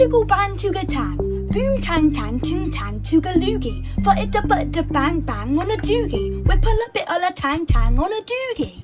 Tickle, bang tuga tang. Boom tang tang ting tang tuga loogie. For it a but to bang bang on a doogie. whip a bit a tang tang on a doogie.